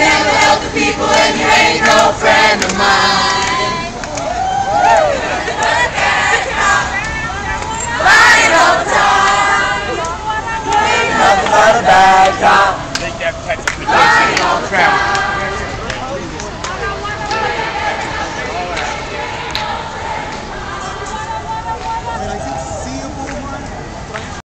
never help the people and you ain't no friend of mine. Lying all the time. Ain't nothing but a bad cop. Lying the.